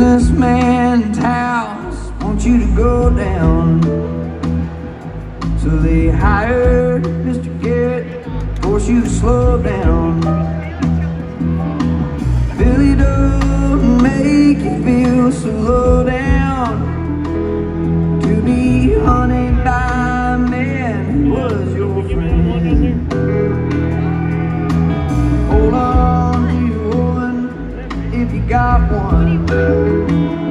businessman's house wants you to go down. So they hired Mr. Garrett, to force you to slow down. Billy don't make you feel so low down. To be hunted by a man was you got one.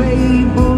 rainbow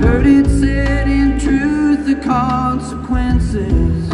Heard it said in truth the consequences